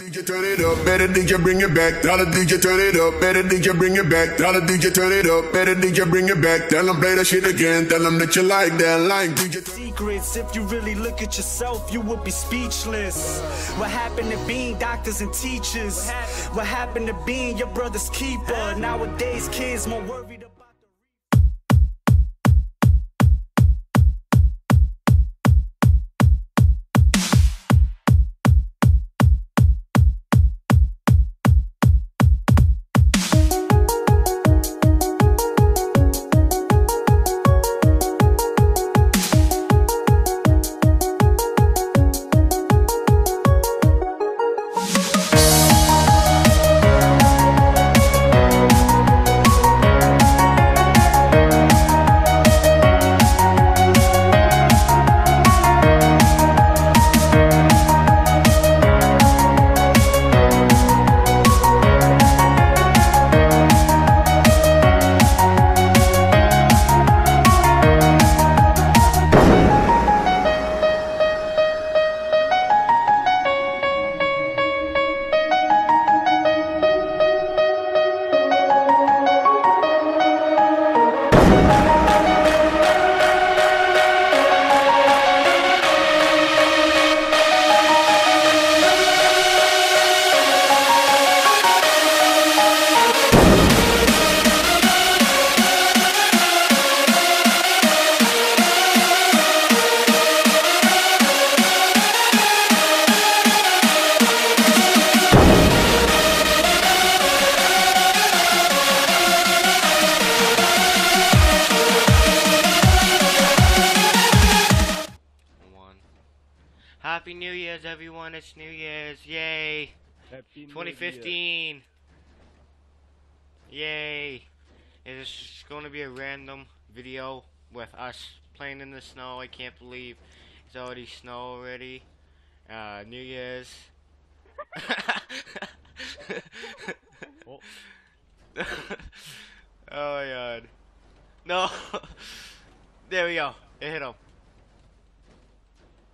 DJ turn it up, better DJ bring it back. Dollar DJ turn it up, better DJ bring it back. Dollar DJ turn it up, better DJ bring it back. Tell them play that shit again. Tell them that you like that like DJ. Secrets, if you really look at yourself, you would be speechless. What happened to being doctors and teachers? What happened to being your brother's keeper? Nowadays, kids more worried everyone! It's New Year's! Yay! Happy New 2015! Yay! It's going to be a random video with us playing in the snow. I can't believe it's already snow already. Uh, New Year's. Oh. oh my god. No! there we go. It hit him.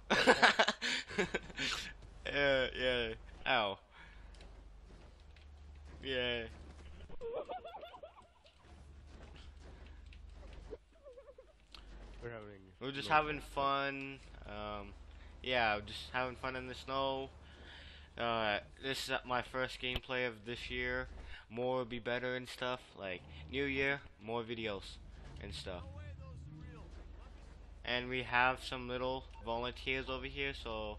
yeah, yeah. Ow. Yeah. We're having. We're just having fun. Um, yeah, just having fun in the snow. Uh, this is my first gameplay of this year. More will be better and stuff. Like New Year, more videos and stuff. And we have some little volunteers over here, so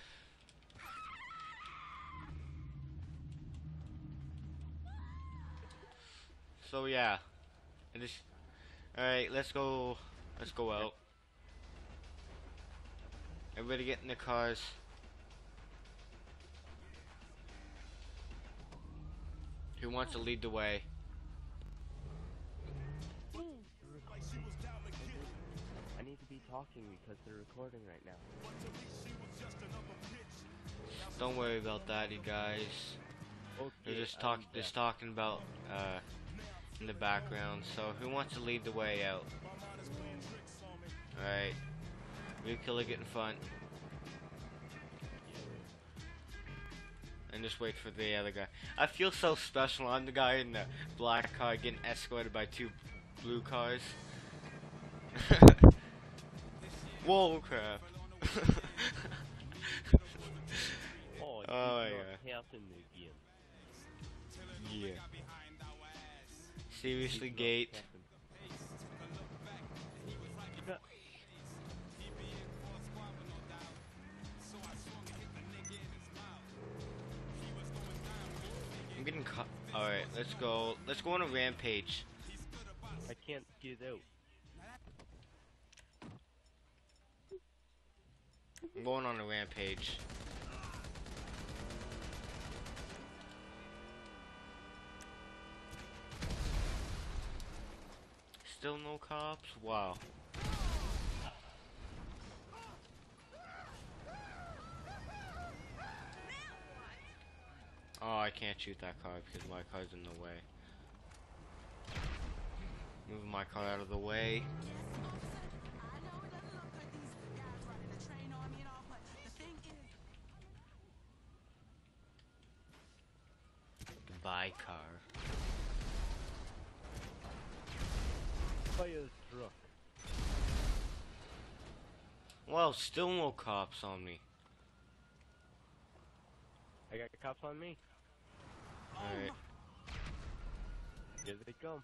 so yeah, I just all right. Let's go. Let's go out. Everybody get in the cars. Who wants to lead the way? I need to be talking because they're recording right now. Don't worry about that, you guys. Okay, They're just I'm talk, back. just talking about uh, in the background. So who wants to lead the way out? All right, you killer get in front, and just wait for the other guy. I feel so special. I'm the guy in the black car getting escorted by two blue cars. Whoa, crap! Oh, Oh my you God. happened again. yeah. Seriously, Gate. happened. I'm getting caught. All right, let's go. Let's go on a rampage. I can't get out. I'm going on a rampage. Still no cops? Wow. Oh, I can't shoot that car because my car's in the way. Moving my car out of the way. Well, still no cops on me. I got cops on me. Alright. Here they come.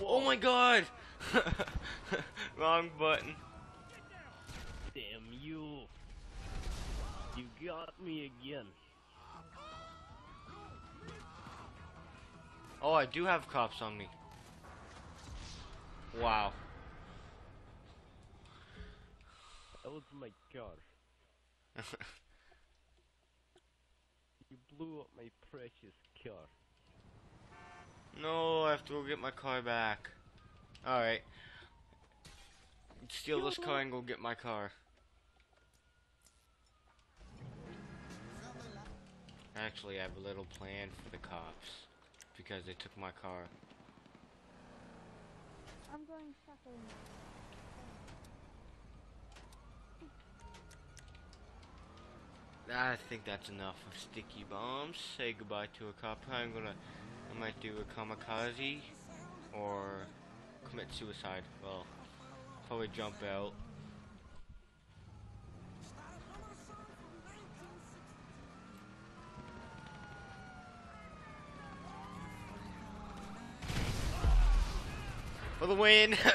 Oh my god! Wrong button. Damn you! You got me again. Oh, I do have cops on me. Wow. That was my car. You blew up my precious car. no, I have to go get my car back. Alright. Steal this car and go get my car. Actually, I have a little plan for the cops. Because they took my car. I'm going. I think that's enough of sticky bombs. Say goodbye to a cop. I'm gonna, I might do a kamikaze, or commit suicide. Well, probably jump out. The win!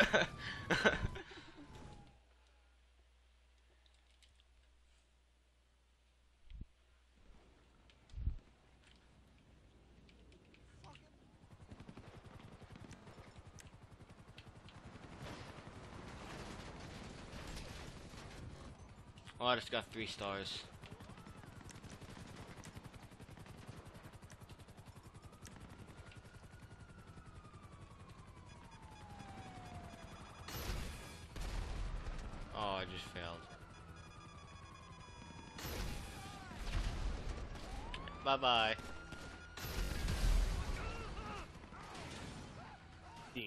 oh, I just got three stars. Bye bye. Damn.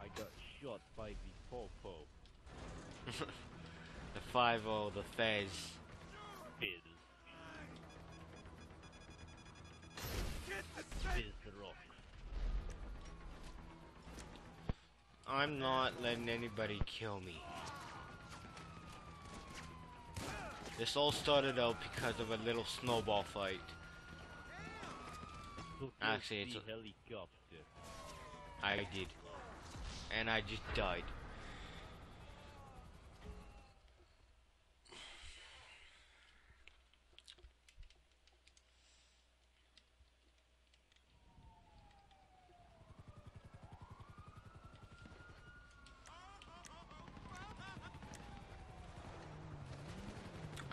I got shot by the popo. The 5 0, the Fez. Fizz. Fizz rocks. I'm not letting anybody kill me. This all started out because of a little snowball fight. Actually, ah, it's the helicopter. I did. And I just died.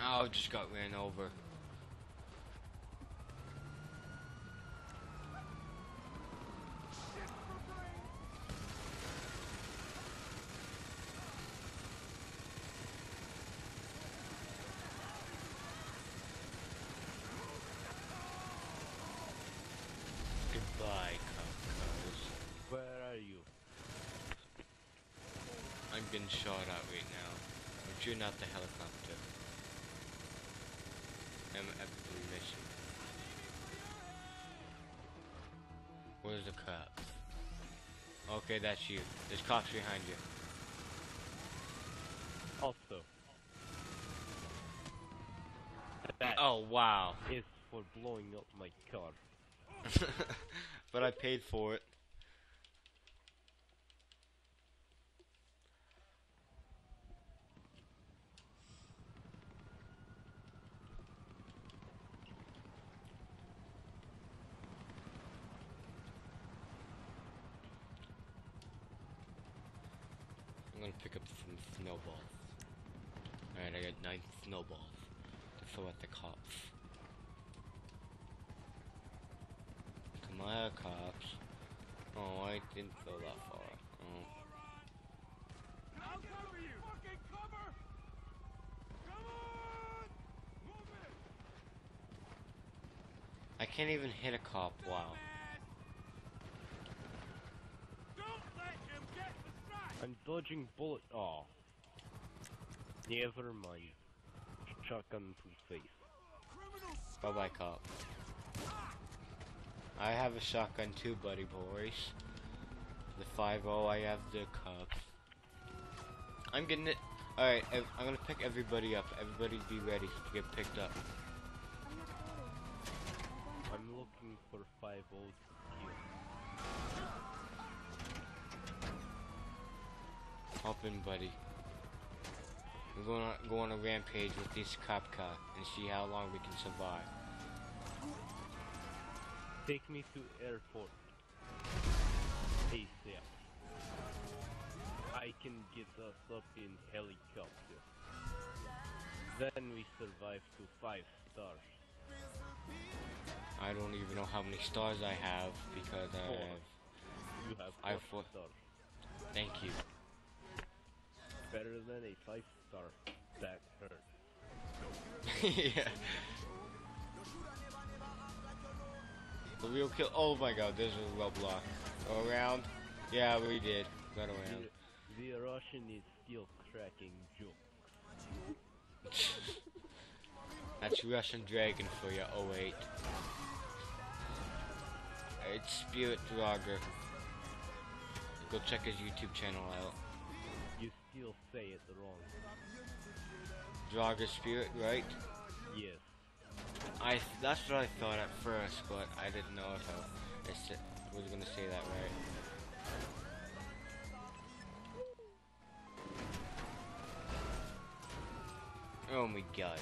Oh, just got ran over. Goodbye, cop cars. Where are you? I'm getting shot at right now. I'm shooting out the helicopter. I'm at the mission. Where's the cops? Okay, that's you. There's cops behind you. Also. That Oh, wow. is for blowing up my car. but I paid for it. Gonna pick up some snowballs. Alright, I got nine snowballs to throw at the cops. Come my cops. Oh, I didn't go that far. Oh. I'll cover you! Fucking cover! Come on! Move it! I can't even hit a cop. Wow. I'm dodging bullet. Oh, never mind. Shotgun to face. Bye bye, cop. I have a shotgun too, buddy boys. The 5-0, I have the cup. I'm getting it. Alright, I'm gonna pick everybody up. Everybody be ready to get picked up. I'm looking for 5-0 Help in, buddy. We're gonna go on a rampage with this cop car and see how long we can survive. Take me to airport. ASAP. I can get us up in helicopter. Then we survive to five stars. I don't even know how many stars I have because four. I have. You have four I have four. stars. Thank you. Better than a five star. That hurt. yeah. The real kill. Oh my god, there's a roadblock. Go around. Yeah, we did. Got around. The, the Russian is still cracking jokes. That's Russian Dragon for you. Oh wait. It's Spirit Drager. Go check his YouTube channel out. Still say it wrong. Drager Spirit, right? Yes. I th- that's what I thought at first, but I didn't know if I I was gonna say that right. Oh my god.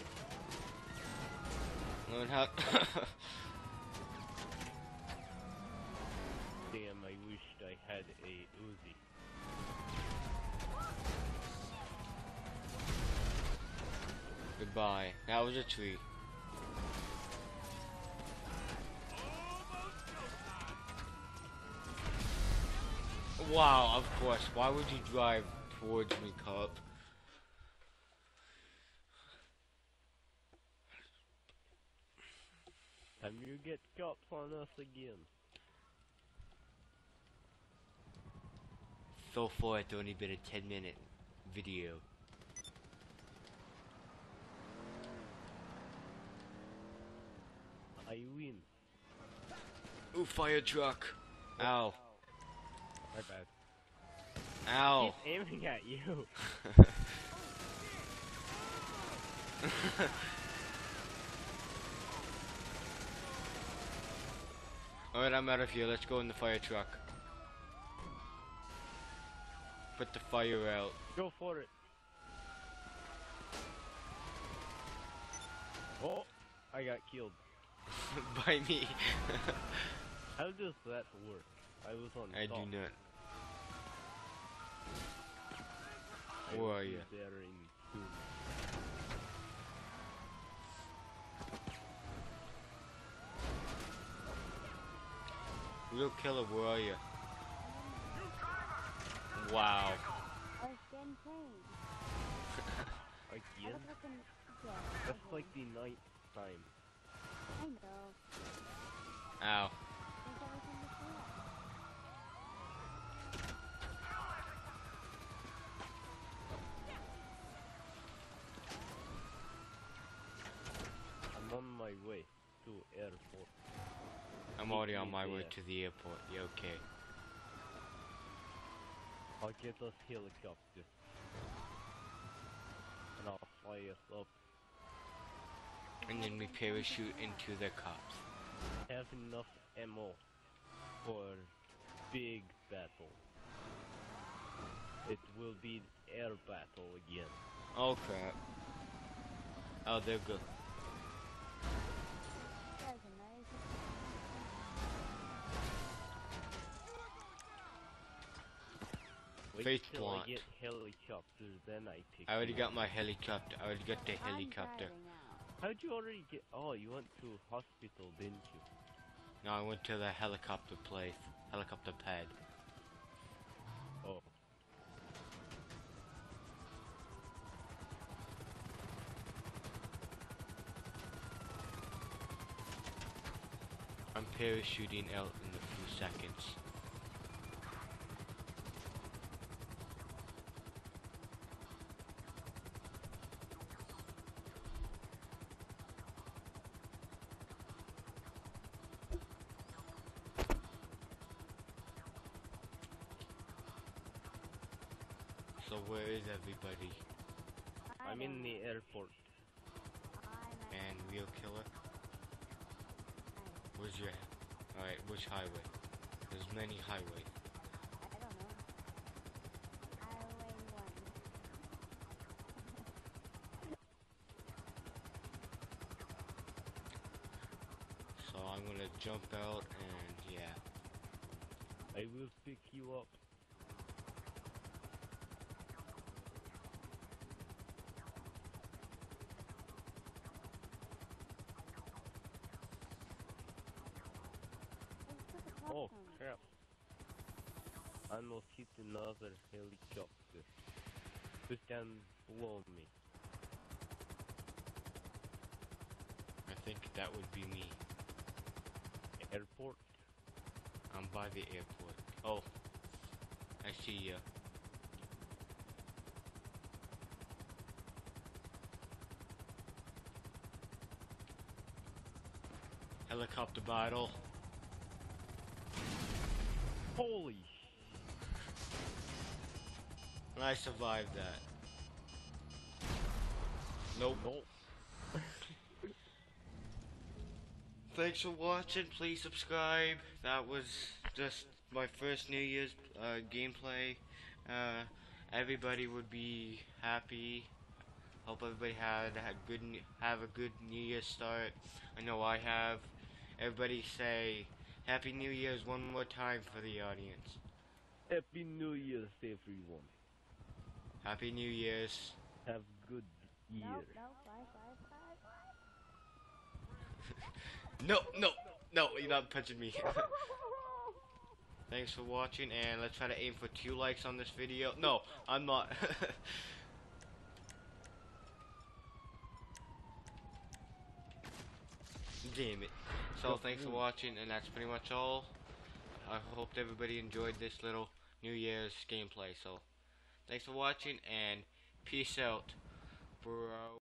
Learn how. Damn, I wished I had a Uzi. Goodbye. That was a tree. Wow, of course. Why would you drive towards me, cop? Time you get cops on us again. So far, it's only been a 10 minute video. I win. Ooh, fire truck. Oh. Ow. My bad. Ow. He's aiming at you. Alright, I'm out of here. Let's go in the fire truck. Put the fire out. Go for it. Oh, I got killed. By me. How does that work? I was on I do not. Where are you? There in soon. Real killer, where are you? Wow. I was getting paid. I Again? was looking, yeah. That's like the ninth time. I know. Ow. There's everything to say. I'm on my way to airport. I'm already on my way to the airport. You okay? I'll get us helicopter. And I'll fly us up. And then we parachute into the cops. Have enough ammo for big battle. It will be air battle again. Oh crap. Oh, they're good. That's amazing. Wait Face plant. I get helicopter, then I pick I already got my helicopter. I already got the helicopter. How'd you already get? Oh, you went to hospital, didn't you? No, I went to the helicopter place, helicopter pad. Oh. I'm parachuting out in a few seconds. So where is everybody? I I'm in don't the airport. I'm at And real killer? Where's your alright, which highway? There's many highways. I don't know. Highway one. So I'm gonna jump out and yeah. I will pick you up. I almost hit another helicopter. Who's down blow me? I think that would be me. Airport? I'm by the airport. Oh, I see ya. Helicopter battle. Holy And I survived that. Nope. Nope. Thanks for watching. Please subscribe. That was just my first New Year's uh, gameplay. Uh, everybody would be happy. Hope everybody had a good have a good New Year's start. I know I have. Everybody say Happy New Year's one more time for the audience. Happy New Year's everyone. Happy New Year's. Have good year. Nope, nope, five, five, five, No, no, no, you're not punching me. Thanks for watching, and let's try to aim for two likes on this video. No, I'm not. Damn it. So, thanks for watching, and that's pretty much all. I hope everybody enjoyed this little New Year's gameplay. So, Thanks for watching and peace out, bro.